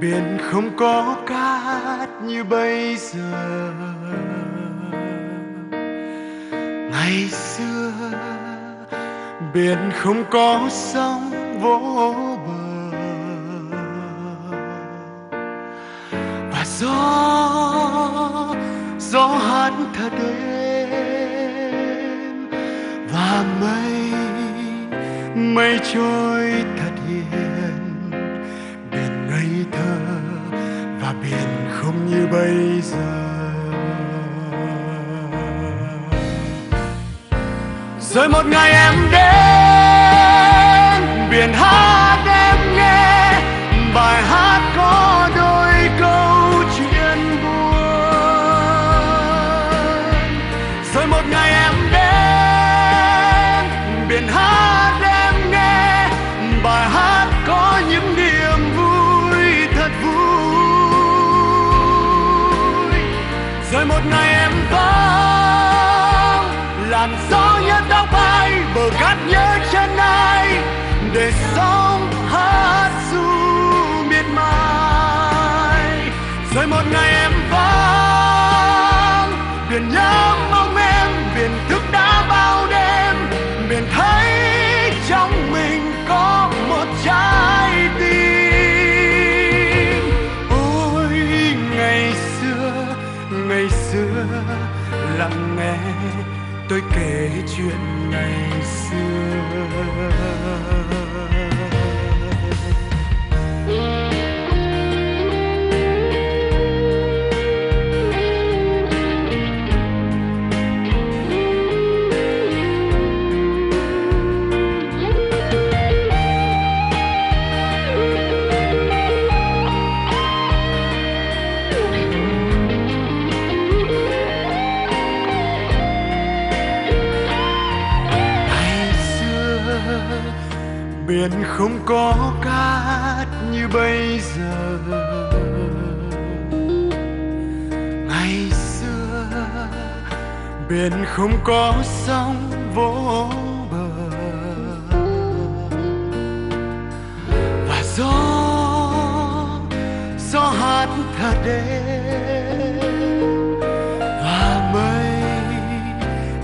biển không có cát như bây giờ. Ngày xưa, biển không có sóng vỗ bờ. Và gió gió hát thật đêm. Và mây mây trôi thật hiền. Biển không như bây giờ. Rồi một ngày em đến, biển hát em nghe, bài hát có đôi câu chuyện buồn. Rồi một ngày em một ngày em vắng biển nhớ mong em, biển thức đã bao đêm. Biển thấy trong mình có một trái tim. Ôi, ngày xưa ngày xưa, lặng nghe tôi kể chuyện ngày xưa. Biển không có cát như bây giờ. Ngày xưa, biển không có sóng vỗ bờ. Và gió gió hát thật đêm. Và mây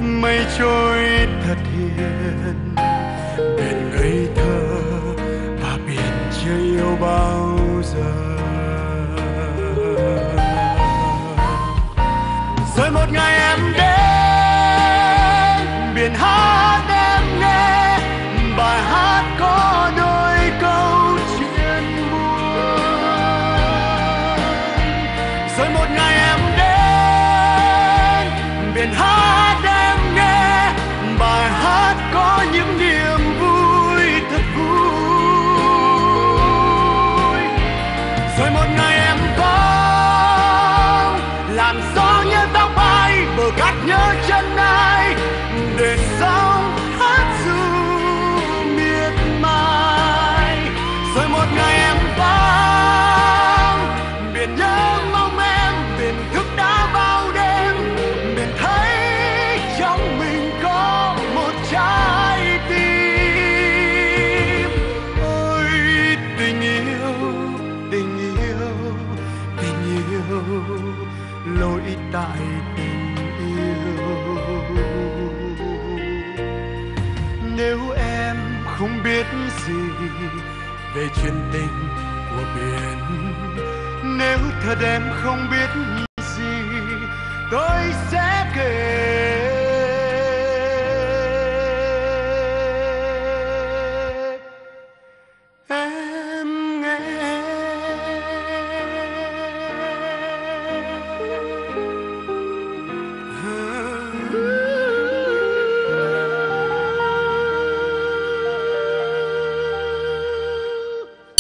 mây trôi hát em nghe. Bài hát có đôi câu chuyện buồn. Rồi một ngày em đến, biển hát em nghe. Bài hát có những niềm vui thật vui. Rồi một ngày em có, làm gió nhớ tóc ai bờ cát nhớ chân ai, để sóng hát ru miệt mài. Rồi một ngày em vắng biển nhớ mong em biển thức đã bao đêm. Biển thấy trong mình có một trái tim. Ôi, tình yêu tình yêu tình yêu, lỗi tại tình nếu em không biết gì về chuyện tình của biển, nếu thật em không biết gì, tôi sẽ